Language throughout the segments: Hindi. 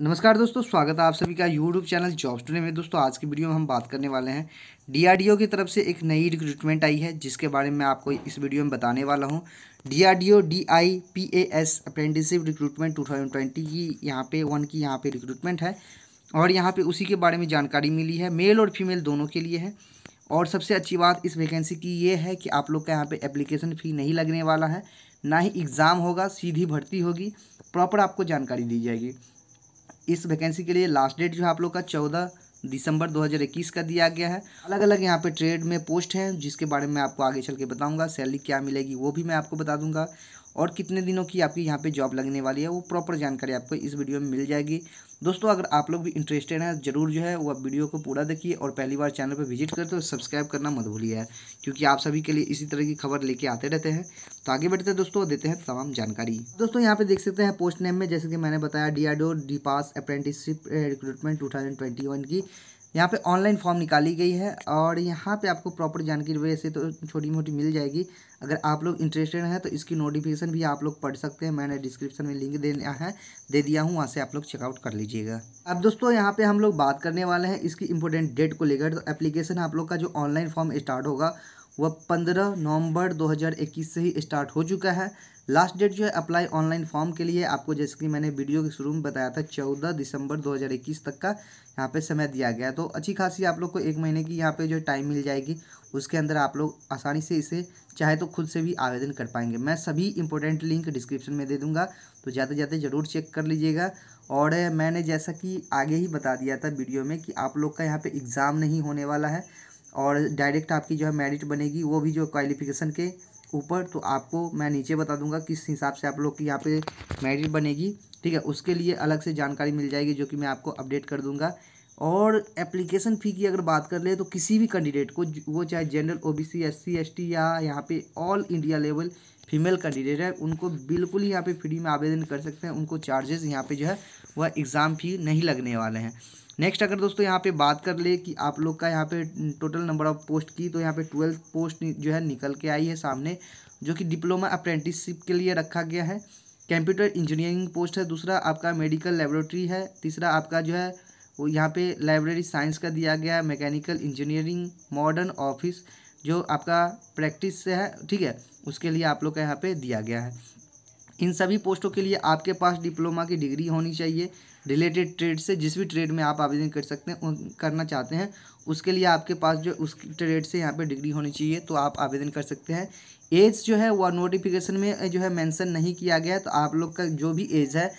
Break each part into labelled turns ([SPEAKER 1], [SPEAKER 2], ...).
[SPEAKER 1] नमस्कार दोस्तों, स्वागत है आप सभी का यूट्यूब चैनल जॉब स्टूडे में। दोस्तों, आज की वीडियो में हम बात करने वाले हैं। डीआरडीओ की तरफ़ से एक नई रिक्रूटमेंट आई है, जिसके बारे में आपको इस वीडियो में बताने वाला हूँ। डीआरडीओ डीआईपीएएस अप्रेंटिसिप रिक्रूटमेंट 2020 की यहाँ पे वन की यहाँ पे रिक्रूटमेंट है। और यहाँ पे उसी के बारे में जानकारी मिली है। मेल और फीमेल दोनों के लिए है। और सबसे अच्छी बात इस वैकेंसी की ये है कि आप लोग का यहाँ पे एप्लीकेशन फ़ी नहीं लगने वाला है। ना ही एग्ज़ाम होगा, सीधी भर्ती होगी। प्रॉपर आपको जानकारी दी जाएगी। इस वैकेंसी के लिए लास्ट डेट जो है आप लोग का चौदह दिसंबर 2021 का दिया गया है। अलग अलग यहाँ पे ट्रेड में पोस्ट हैं, जिसके बारे में आपको आगे चल के बताऊँगा, सैलरी क्या मिलेगी वो भी मैं आपको बता दूँगा। और कितने दिनों की आपकी यहाँ पे जॉब लगने वाली है, वो प्रॉपर जानकारी आपको इस वीडियो में मिल जाएगी। दोस्तों, अगर आप लोग भी इंटरेस्टेड हैं, ज़रूर जो है वो वीडियो को पूरा देखिए और पहली बार चैनल पर विज़िट करते हो सब्सक्राइब करना मत भूलिए क्योंकि आप सभी के लिए इसी तरह की खबर लेके आते रहते हैं। तो आगे बढ़ते हैं दोस्तों, देते हैं तमाम जानकारी। दोस्तों, यहाँ पे देख सकते हैं पोस्ट नेम में, जैसे कि मैंने बताया D R D pass apprenticeship recruitment two की यहाँ पे ऑनलाइन फॉर्म निकाली गई है और यहाँ पे आपको प्रॉपर जानकारी वैसे तो छोटी मोटी मिल जाएगी। अगर आप लोग इंटरेस्टेड हैं तो इसकी नोटिफिकेशन भी आप लोग पढ़ सकते हैं। मैंने डिस्क्रिप्शन में लिंक दे दिया है, दे दिया हूँ, वहाँ से आप लोग चेकआउट कर लीजिएगा। अब दोस्तों, यहाँ पे हम लोग बात करने वाले हैं इसकी इंपॉर्टेंट डेट को लेकर। तो एप्लीकेशन आप लोग का जो ऑनलाइन फॉर्म स्टार्ट होगा वह पंद्रह नवंबर 2021 से ही स्टार्ट हो चुका है। लास्ट डेट जो है, अप्लाई ऑनलाइन फॉर्म के लिए आपको जैसे कि मैंने वीडियो के शुरू में बताया था, चौदह दिसंबर 2021 तक का यहाँ पे समय दिया गया तो अच्छी खासी आप लोग को एक महीने की यहाँ पे जो टाइम मिल जाएगी, उसके अंदर आप लोग आसानी से इसे चाहे तो खुद से भी आवेदन कर पाएँगे। मैं सभी इंपॉर्टेंट लिंक डिस्क्रिप्शन में दे दूँगा तो जाते जाते ज़रूर चेक कर लीजिएगा। और मैंने जैसा कि आगे ही बता दिया था वीडियो में कि आप लोग का यहाँ पर एग्ज़ाम नहीं होने वाला है। और डायरेक्ट आपकी जो है मेरिट बनेगी, वो भी जो क्वालिफिकेशन के ऊपर तो आपको मैं नीचे बता दूँगा किस हिसाब से आप लोग की यहाँ पे मेरिट बनेगी, ठीक है? उसके लिए अलग से जानकारी मिल जाएगी, जो कि मैं आपको अपडेट कर दूँगा। और एप्लीकेशन फ़ी की अगर बात कर ले तो किसी भी कैंडिडेट को, वो चाहे जनरल ओबीसी एससी एसटी या यहाँ पे all India level female candidate है, उनको बिल्कुल ही यहाँ पे फ्री में आवेदन कर सकते हैं। उनको चार्जेस यहाँ पे जो है, वह एग्ज़ाम फ़ी नहीं लगने वाले हैं। नेक्स्ट अगर दोस्तों यहाँ पे बात कर ले कि आप लोग का यहाँ पे टोटल नंबर ऑफ़ पोस्ट की तो यहाँ पे ट्वेल्थ पोस्ट जो है निकल के आई है सामने, जो कि डिप्लोमा अप्रेंटिसशिप के लिए रखा गया है। कंप्यूटर इंजीनियरिंग पोस्ट है, दूसरा आपका मेडिकल लेबोरेटरी है, तीसरा आपका जो है वो यहाँ पे लाइब्रेरी साइंस का दिया गया है मैकेनिकल इंजीनियरिंग मॉडर्न ऑफ़िस जो आपका प्रैक्टिस से है, ठीक है, उसके लिए आप लोग का यहाँ पे दिया गया है। इन सभी पोस्टों के लिए आपके पास डिप्लोमा की डिग्री होनी चाहिए, रिलेटेड ट्रेड से, जिस भी ट्रेड में आप आवेदन कर सकते हैं, उन, करना चाहते हैं, उसके लिए आपके पास जो, उस ट्रेड से यहाँ पे डिग्री होनी चाहिए तो आप आवेदन कर सकते हैं। एज जो है, वह नोटिफिकेशन में, जो है, मेंशन नहीं किया गया तो आप लोग का जो भी एज है,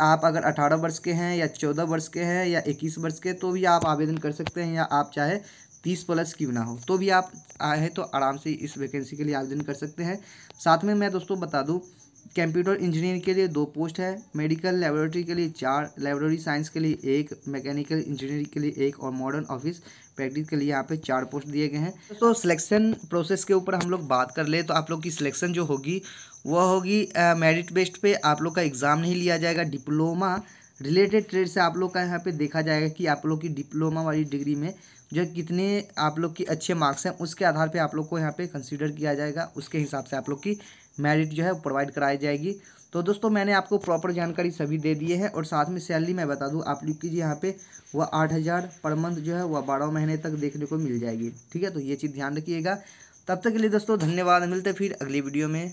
[SPEAKER 1] आप अगर अठारह वर्ष के हैं, या चौदह वर्ष के हैं, या इक्कीस वर्ष के तो भी आप आवेदन कर सकते हैं, या आप चाहे तीस प्लस की ना हो तो भी आप आए तो आराम से इस वैकेंसी के लिए आवेदन कर सकते हैं। साथ में मैं दोस्तों बता दूँ कंप्यूटर इंजीनियरिंग के लिए दो पोस्ट है, मेडिकल लेबोरेटरी के लिए चार लेबोरेटरी साइंस के लिए एक मैकेनिकल इंजीनियरिंग के लिए एक और मॉडर्न ऑफ़िस प्रैक्टिस के लिए यहाँ पे चार पोस्ट दिए गए हैं। तो सिलेक्शन प्रोसेस के ऊपर हम लोग बात कर ले तो आप लोग की सिलेक्शन जो होगी, वह होगी मेरिट बेस्ड पे आप लोग का एग्ज़ाम नहीं लिया जाएगा डिप्लोमा रिलेटेड ट्रेड से आप लोग का यहाँ पे देखा जाएगा कि आप लोग की डिप्लोमा वाली डिग्री में जो कितने आप लोग की अच्छे मार्क्स हैं, उसके आधार पे आप लोग को यहाँ पे कंसीडर किया जाएगा, उसके हिसाब से आप लोग की मेरिट जो है प्रोवाइड कराई जाएगी। तो दोस्तों, मैंने आपको प्रॉपर जानकारी सभी दे दिए हैं और साथ में सैलरी मैं बता दूँ, आप लिख कीजिए यहाँ पे वह आठ हज़ार पर मंथ जो है, वह बारह महीने तक देखने को मिल जाएगी। ठीक है तो ये चीज़ ध्यान रखिएगा। तब तक के लिए दोस्तों, धन्यवाद। मिलते फिर अगली वीडियो में।